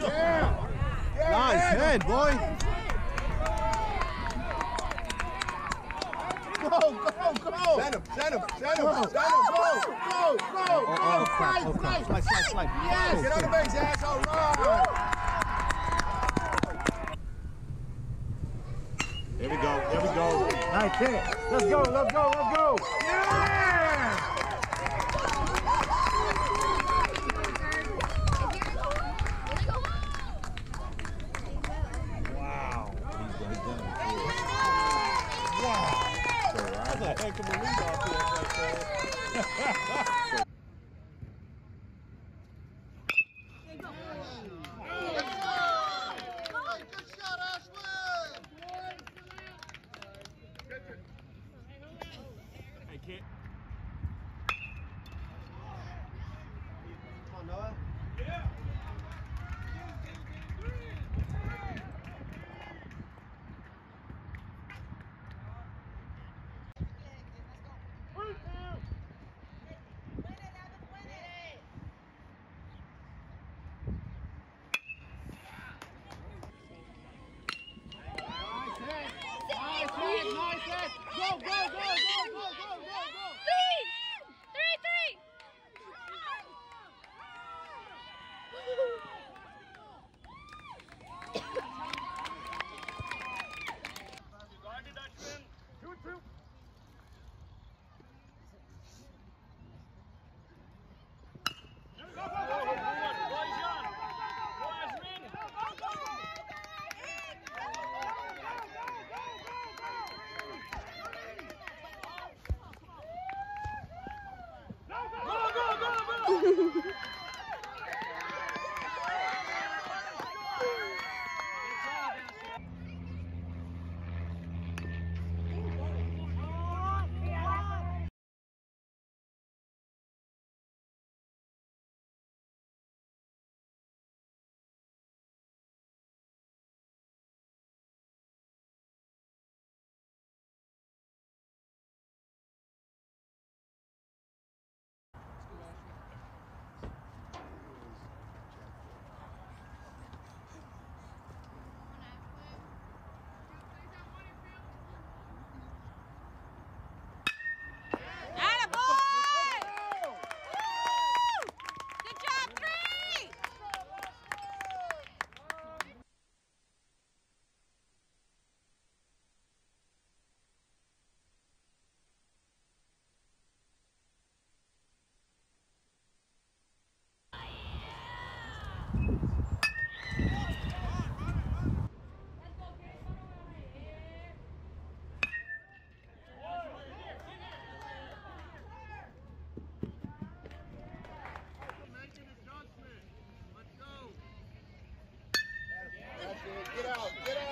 Yeah. yeah Nice head, boy. Go, go, go. Send him, send him, send him, Go, send go, him. go, go. Oh, oh, oh, crap, oh, crap. slide. Slide, slide, slide. Yes. Get on the base, asshole. Run. There we go, there we go. Nice hit. Let's go, let's go, let's go. Yeah. A heck of a leadoff hit right there. Get out.